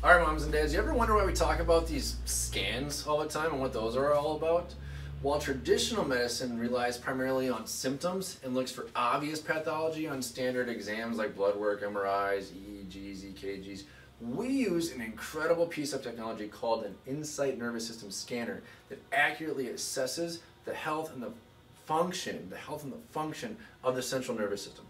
All right, moms and dads, you ever wonder why we talk about these scans all the time and what those are all about? While traditional medicine relies primarily on symptoms and looks for obvious pathology on standard exams like blood work, MRIs, EEGs, EKGs, we use an incredible piece of technology called an insight nervous system scanner that accurately assesses the health and the function, the health and the function of the central nervous system.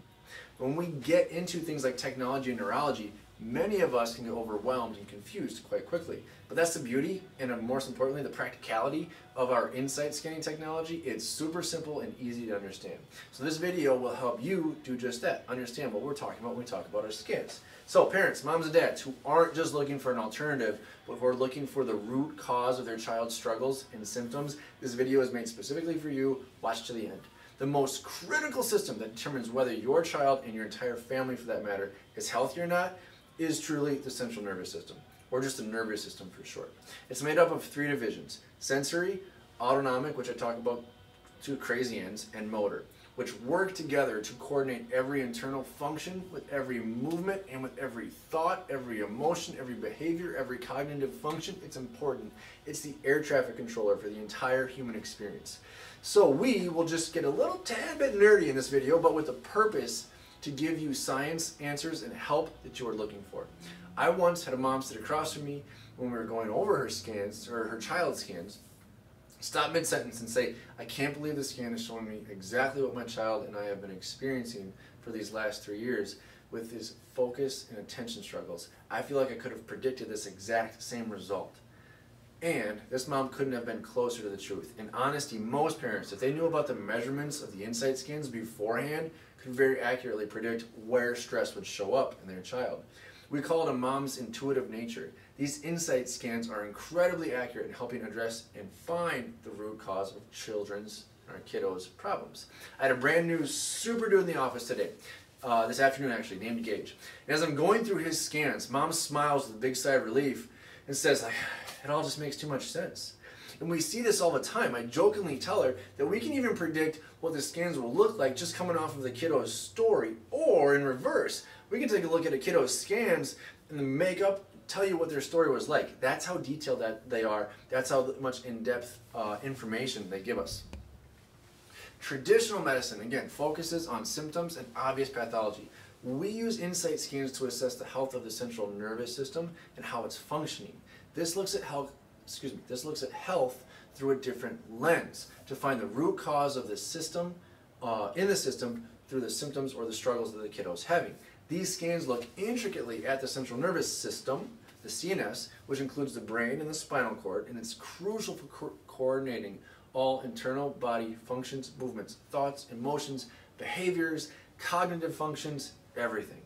When we get into things like technology and neurology, many of us can get overwhelmed and confused quite quickly. But that's the beauty and most importantly the practicality of our insight scanning technology. It's super simple and easy to understand. So this video will help you do just that, understand what we're talking about when we talk about our scans. So parents, moms and dads who aren't just looking for an alternative, but who are looking for the root cause of their child's struggles and symptoms, this video is made specifically for you. Watch to the end. The most critical system that determines whether your child and your entire family for that matter is healthy or not is truly the central nervous system, or just the nervous system for short. It's made up of three divisions, sensory, autonomic, which I talk about to crazy ends, and motor, which work together to coordinate every internal function with every movement and with every thought, every emotion, every behavior, every cognitive function. It's important. It's the air traffic controller for the entire human experience. So we will just get a little tad bit nerdy in this video, but with the purpose to give you science answers and help that you are looking for. I once had a mom sit across from me when we were going over her scans, or her child's scans, stop mid-sentence and say, I can't believe the scan is showing me exactly what my child and I have been experiencing for these last three years with his focus and attention struggles. I feel like I could have predicted this exact same result. And this mom couldn't have been closer to the truth. In honesty, most parents, if they knew about the measurements of the insight scans beforehand, could very accurately predict where stress would show up in their child. We call it a mom's intuitive nature. These insight scans are incredibly accurate in helping address and find the root cause of children's or kiddos' problems. I had a brand new super dude in the office today, uh, this afternoon actually, named Gage. And as I'm going through his scans, mom smiles with a big sigh of relief and says, it all just makes too much sense. And we see this all the time. I jokingly tell her that we can even predict what the scans will look like just coming off of the kiddo's story. Or in reverse, we can take a look at a kiddo's scans and the makeup tell you what their story was like. That's how detailed that they are. That's how much in-depth uh, information they give us. Traditional medicine, again, focuses on symptoms and obvious pathology. We use insight scans to assess the health of the central nervous system and how it's functioning. This looks at health excuse me, this looks at health through a different lens to find the root cause of the system, uh, in the system, through the symptoms or the struggles that the kiddo is having. These scans look intricately at the central nervous system, the CNS, which includes the brain and the spinal cord, and it's crucial for co coordinating all internal body functions, movements, thoughts, emotions, behaviors, cognitive functions, everything.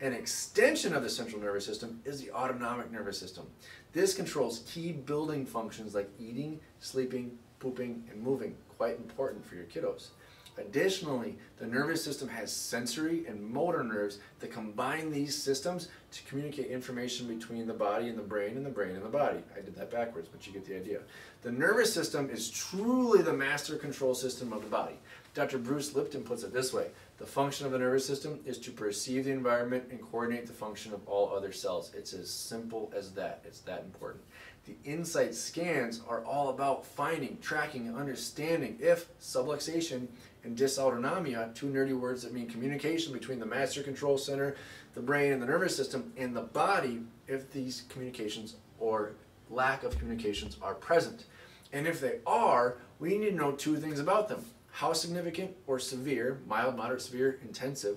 An extension of the central nervous system is the autonomic nervous system. This controls key building functions like eating, sleeping, pooping, and moving, quite important for your kiddos. Additionally, the nervous system has sensory and motor nerves that combine these systems to communicate information between the body and the brain and the brain and the body. I did that backwards, but you get the idea. The nervous system is truly the master control system of the body. Dr. Bruce Lipton puts it this way, the function of the nervous system is to perceive the environment and coordinate the function of all other cells. It's as simple as that. It's that important. The insight scans are all about finding, tracking, and understanding if subluxation and dysautonomia, two nerdy words that mean communication between the master control center, the brain, and the nervous system, and the body, if these communications or lack of communications are present. And if they are, we need to know two things about them. How significant or severe, mild, moderate, severe, intensive,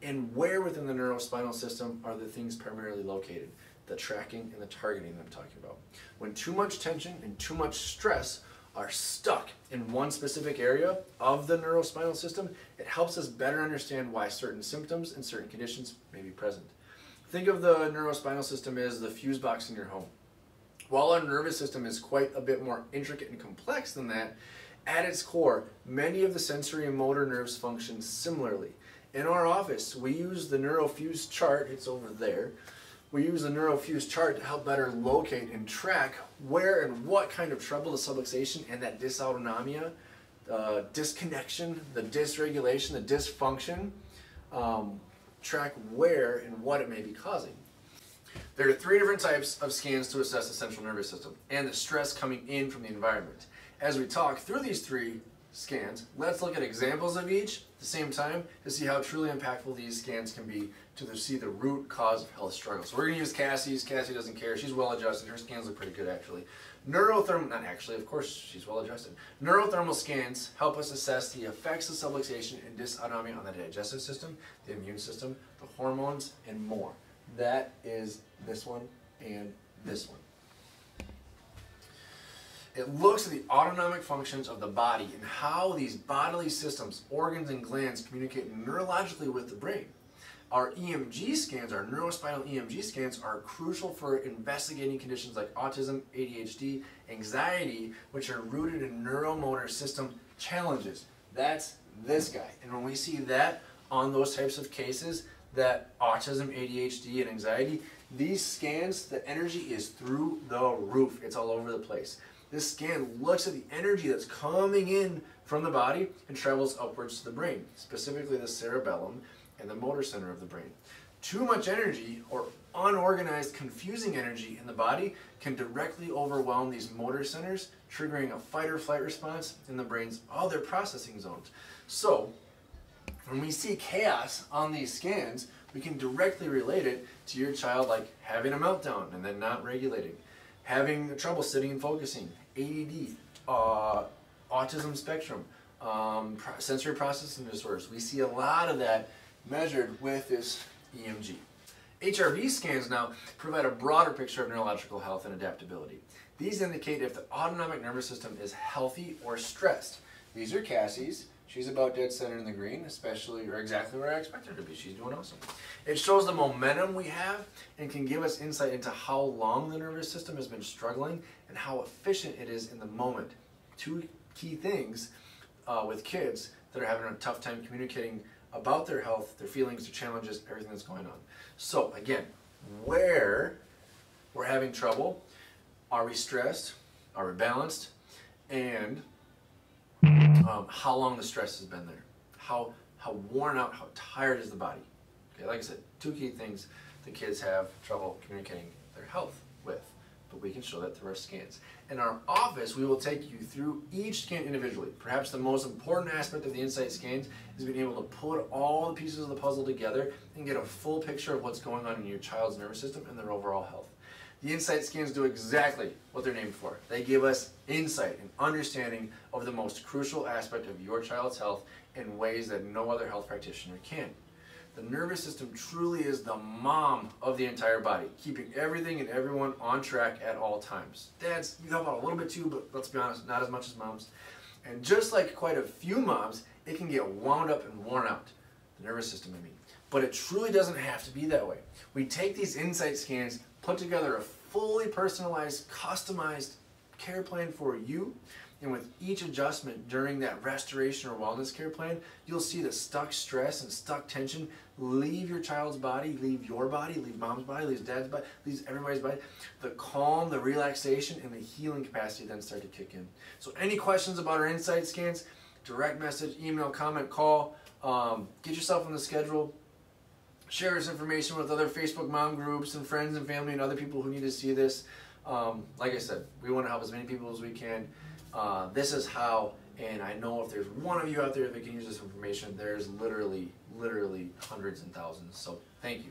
and where within the neurospinal system are the things primarily located the tracking and the targeting that I'm talking about. When too much tension and too much stress are stuck in one specific area of the neurospinal system, it helps us better understand why certain symptoms and certain conditions may be present. Think of the neurospinal system as the fuse box in your home. While our nervous system is quite a bit more intricate and complex than that, at its core, many of the sensory and motor nerves function similarly. In our office, we use the NeuroFuse chart, it's over there, we use the NeuroFuse chart to help better locate and track where and what kind of trouble the subluxation and that dysautonomia, uh, disconnection, the dysregulation, the dysfunction, um, track where and what it may be causing. There are three different types of scans to assess the central nervous system and the stress coming in from the environment. As we talk through these three scans, let's look at examples of each at the same time to see how truly impactful these scans can be to see the root cause of health struggles. So we're going to use Cassie's. Cassie doesn't care. She's well adjusted. Her scans look pretty good actually. Neurothermal, not actually, of course she's well adjusted. Neurothermal scans help us assess the effects of subluxation and dysautonomia on the digestive system, the immune system, the hormones, and more. That is this one and this one. It looks at the autonomic functions of the body and how these bodily systems, organs, and glands communicate neurologically with the brain. Our EMG scans, our neurospinal EMG scans, are crucial for investigating conditions like autism, ADHD, anxiety, which are rooted in neuromotor system challenges. That's this guy. And when we see that on those types of cases, that autism, ADHD, and anxiety, these scans, the energy is through the roof. It's all over the place. This scan looks at the energy that's coming in from the body and travels upwards to the brain, specifically the cerebellum and the motor center of the brain. Too much energy or unorganized, confusing energy in the body can directly overwhelm these motor centers, triggering a fight or flight response in the brain's other processing zones. So, when we see chaos on these scans, we can directly relate it to your child like having a meltdown and then not regulating, having trouble sitting and focusing, ADD, uh, autism spectrum, um, sensory processing disorders. We see a lot of that measured with this EMG. HRV scans now provide a broader picture of neurological health and adaptability. These indicate if the autonomic nervous system is healthy or stressed. These are Cassie's. She's about dead center in the green, especially, or exactly where I expect her to be. She's doing awesome. It shows the momentum we have and can give us insight into how long the nervous system has been struggling and how efficient it is in the moment. Two key things uh, with kids that are having a tough time communicating about their health, their feelings, their challenges, everything that's going on. So again, where we're having trouble, are we stressed, are we balanced, and um, how long the stress has been there, how how worn out, how tired is the body. Okay, like I said, two key things the kids have trouble communicating their health with but we can show that through our scans. In our office, we will take you through each scan individually. Perhaps the most important aspect of the Insight scans is being able to put all the pieces of the puzzle together and get a full picture of what's going on in your child's nervous system and their overall health. The Insight scans do exactly what they're named for. They give us insight and understanding of the most crucial aspect of your child's health in ways that no other health practitioner can. The nervous system truly is the mom of the entire body, keeping everything and everyone on track at all times. Dads, you help out a little bit too, but let's be honest, not as much as moms. And just like quite a few moms, it can get wound up and worn out. The nervous system, I mean. But it truly doesn't have to be that way. We take these insight scans, put together a fully personalized, customized care plan for you and with each adjustment during that restoration or wellness care plan, you'll see the stuck stress and stuck tension leave your child's body, leave your body, leave mom's body, leave dad's body, leave everybody's body. The calm, the relaxation, and the healing capacity then start to kick in. So any questions about our insight scans, direct message, email, comment, call, um, get yourself on the schedule. Share this information with other Facebook mom groups and friends and family and other people who need to see this. Um, like I said, we want to help as many people as we can. Uh, this is how, and I know if there's one of you out there that can use this information, there's literally, literally hundreds and thousands. So thank you.